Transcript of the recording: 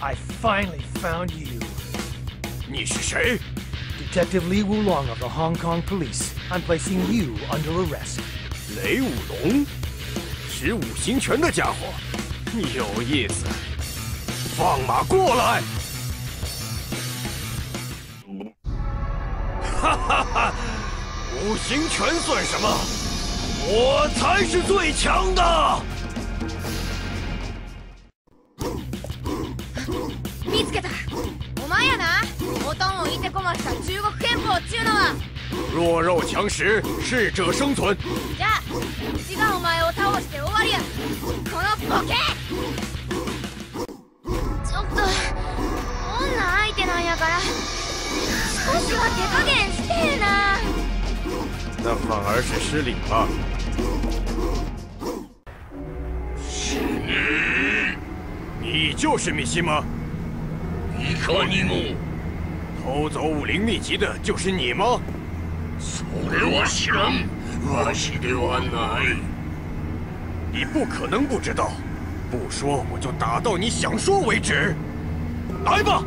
I finally found you. 你是谁？Detective Li Wulong of the Hong Kong Police. I'm placing you under arrest. 雷武龙，使五行拳的家伙，有意思。放马过来！哈哈哈！五行拳算什么？我才是最强的！けたお前やなおとんをいてこました中国憲法っちゅうのは弱肉强食，适者生存。じゃあうちがお前を倒して終わりやこのボケちょっと女相手なんやから少しは手加減してえな那反而是失礼了。你就是米西吗？ いかにも偷走武林秘籍的就是你吗？それは知らんわしではない你不可能不知道，不说我就打到你想说为止。来吧！